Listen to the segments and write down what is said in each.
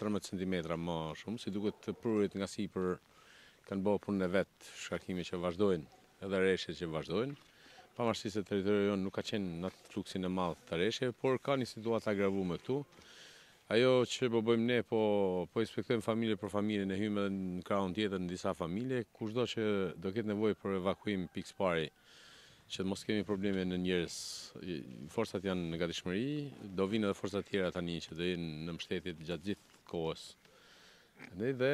trembëdhjetë centimetra ma shumë, si duket prurjet nga sipër kanë ba punën e vet, shkarkime që vazhdojnë, edhe reshjet që vazhdojnë. Pavarësisht se territori jonë nuk ka qenë në atë fluksin e madh të reshjeve, por ka një situatë të agravume këtu. Ajo që po bëjmë ne, po po inspektojmë familje për familje, ne hymë edhe në krahun tjetër në disa familje, kushdo që do ketë nevojë për evakuim pikësëpari, Që të mos kemi probleme në njerëz. Forcat janë në gatishmëri, do vinë edhe forca tjera tani që do jenë në mbështetje gjatë gjithë kohës. Ndaj dhe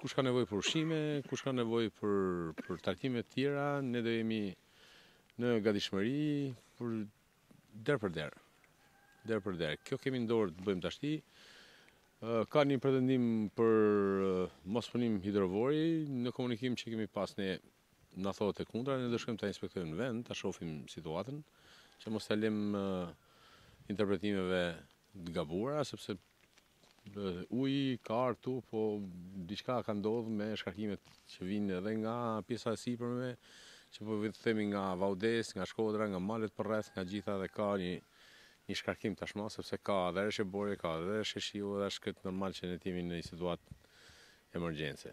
kush ka nevojë për ushqime, kush ka nevojë për për trajtime të tjera, ne do jemi në gatishmëri për derë për derë. Derë për derë. Kjo kemi në dorë të bëjmë tashti. Ka një pretendim për mospunim hidrovori në komunikim që kemi pas ne Na thuhet e kundra, ne do shkojmë ta inspektojmë në vend, ta shofim situatën, që mos ta lëmë interpretimeve të gabuara, sepse ujë ka këtu, po diçka ka ndodhë me shkarkimet që vijnë edhe nga pjesa e sipërme, që po vjen të themi nga Vau Dejës, nga Shkodra, nga malet përreth, nga gjitha dhe ka një një shkarkim tashmë, sepse ka edhe reshje bore, ka edhe reshje shiu dhe është krejt normal që ne të jemi në një situatë emergjence.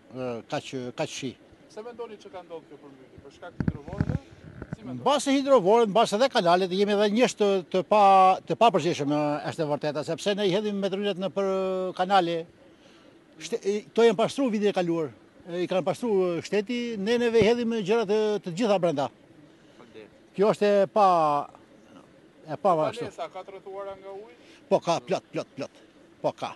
kaq kaq shi. Pse mendoni që ka ndodhur kjo përmbytje për shkak të hidrovoreve? Si mendoni? Mbase hidrovoret, mbase dhe kanalet jemi edhe njerëz të të pa të papërgjegjshëm është e vërteta, sepse ne i hedhim mbeturinat nëpër kanale. Kto janë pastru vitin e kaluar. I kanë pastru shteti, ne neve i hedhim gjëra të, të gjitha brenda. Kjo është e pa e pa ashtu. Banesa ka të rrethuara nga uji? Po ka plot, plot, plot. Po ka.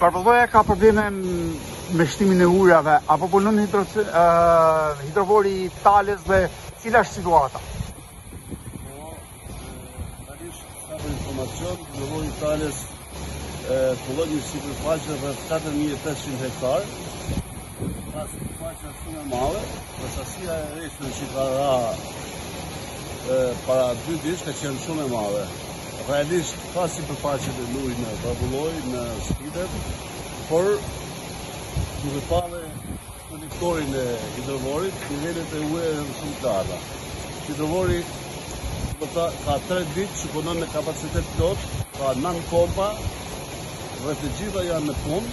Barbulloja ka probleme me shtimin e ujërave, apo punon hidro, hidrovori i Tales dhe cila është situata? Po, aktualisht, sa për informacion, hidrovori i Tales mbulon një sipërfaqe rreth 4.500 hektarë, Pra sipërfaqe shumë e madhe, dhe sasia e reshjeve që ka ra para dy ditë ka qenë shumë e madhe. Realisht, ka sipërfaqe nën ujë në Barbullojë, në Spiten, por në dhe pale kolektorin e hidrovorit, nivelet e ujit janë shumë të larta. Hidrovori ka 3 ditë që punon me kapacitet të plotë, ka 9 pompa dhe të gjitha janë në punë,